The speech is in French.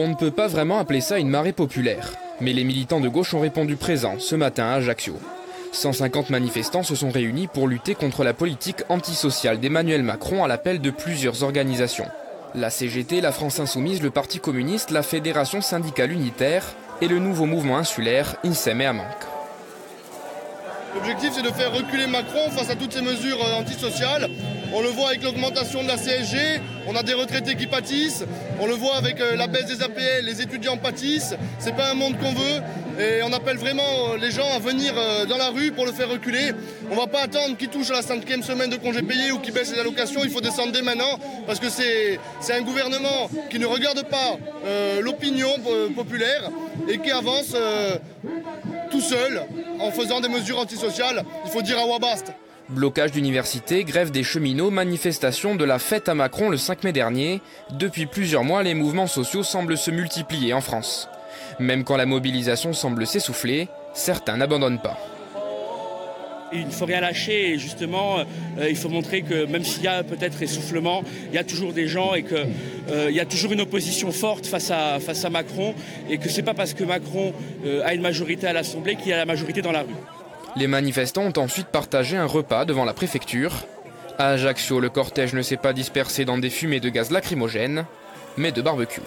On ne peut pas vraiment appeler ça une marée populaire, mais les militants de gauche ont répondu présent ce matin à Ajaccio. 150 manifestants se sont réunis pour lutter contre la politique antisociale d'Emmanuel Macron à l'appel de plusieurs organisations. La CGT, la France Insoumise, le Parti communiste, la Fédération syndicale unitaire et le nouveau mouvement insulaire INSEM et Amanc. L'objectif, c'est de faire reculer Macron face à toutes ces mesures euh, antisociales. On le voit avec l'augmentation de la CSG, on a des retraités qui pâtissent, on le voit avec euh, la baisse des APL, les étudiants pâtissent. C'est pas un monde qu'on veut et on appelle vraiment euh, les gens à venir dans la rue pour le faire reculer. On va pas attendre qu'ils touchent à la cinquième semaine de congé payé ou qu'ils baissent les allocations, il faut descendre dès maintenant parce que c'est un gouvernement qui ne regarde pas l'opinion populaire et qui avance tout seul en faisant des mesures antisociales. Il faut dire à Wabast. Blocage d'universités, grève des cheminots, manifestation de la fête à Macron le 5 mai dernier. Depuis plusieurs mois, les mouvements sociaux semblent se multiplier en France. Même quand la mobilisation semble s'essouffler, certains n'abandonnent pas. Il ne faut rien lâcher et justement, euh, il faut montrer que même s'il y a peut-être essoufflement, il y a toujours des gens et qu'il euh, y a toujours une opposition forte face à, Macron et que ce n'est pas parce que Macron euh, a une majorité à l'Assemblée qu'il y a la majorité dans la rue. Les manifestants ont ensuite partagé un repas devant la préfecture. À Ajaccio, le cortège ne s'est pas dispersé dans des fumées de gaz lacrymogènes, mais de barbecue.